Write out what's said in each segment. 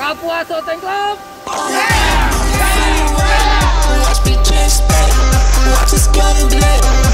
Kapuaso Ten Club! Watch me. Watch gun.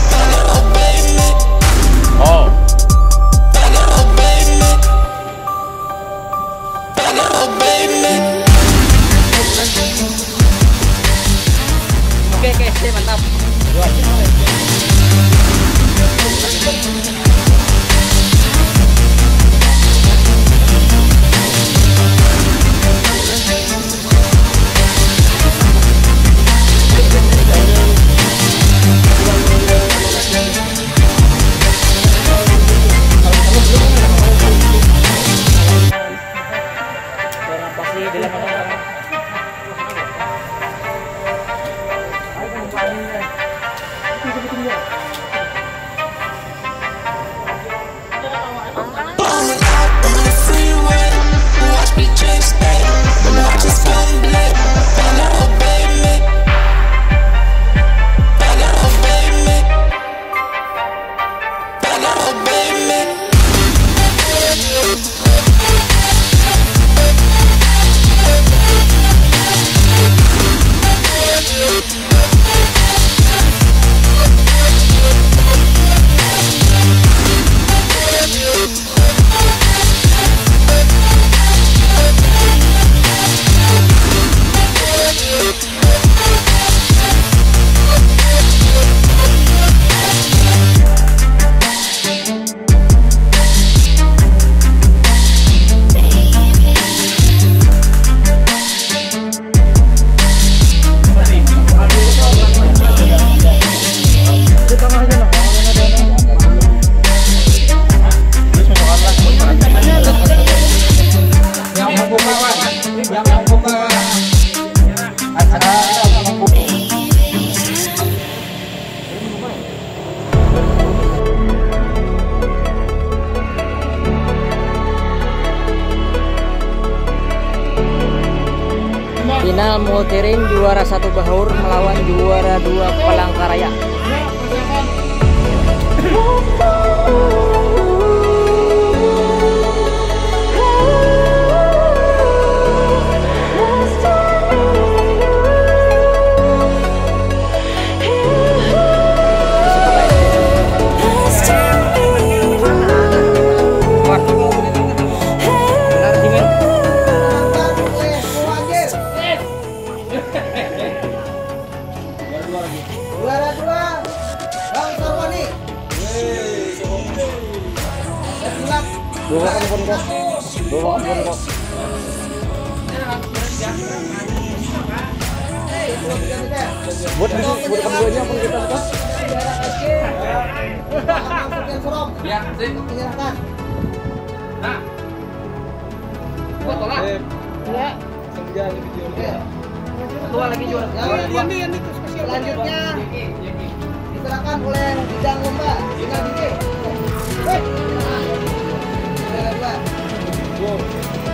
Gracias. Final Multiring juara satu Bahaur melawan juara dua Palangkaraya. Bawa kan kon kok. Bawa kan kon kok. Buat di buat keduanya pun kita. Ya, Menyerahkan. Iya. Ketua lagi juara. Yang selanjutnya diserahkan oleh bidang lomba Diki.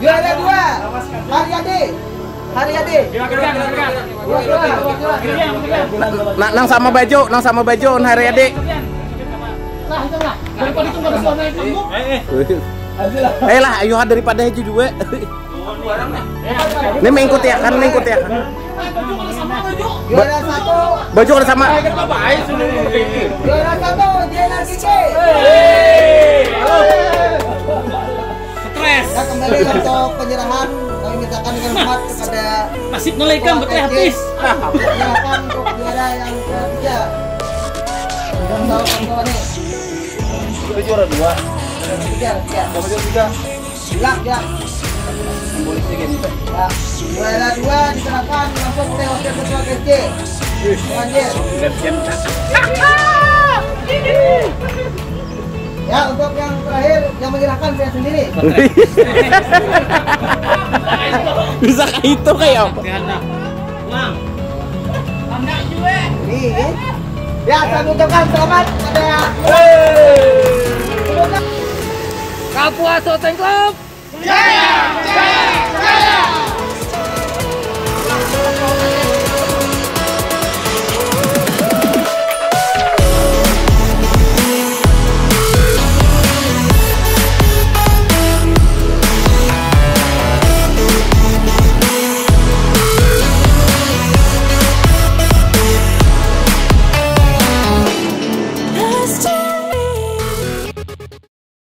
Juara dua, Haryadi. Haryadi. Dua, dua, dua. Nah, nang sama baju, nang sama baju on. Nah, itu lah. Daripada itu nggak ada suara yang kamu. Eh. Lah, ayo daripada itu juga. Ini mengikut ya kan, mengikut ya. Kan. Juara satu, Baju udah sama. juara satu, Diana Kiki. Kembali untuk penyerahan kami mintakan dengan hormat kepada Nasib nolaikan betul habis. Penyerahan untuk juara yang ketiga. Bang Sarwani. Itu juara dua. Tiga, tiga. Sama juara tiga. Bilang, bilang. Polisi game. Ya. Juara dua diserahkan langsung ke wakil ketua KC. Banjir. Ya untuk yang terakhir yang menyerahkan saya sendiri. Bisa kayak itu kayak apa? Ini. Ya, saya ucapkan selamat pada Kapuaso Tank Club Jaya! Jaya!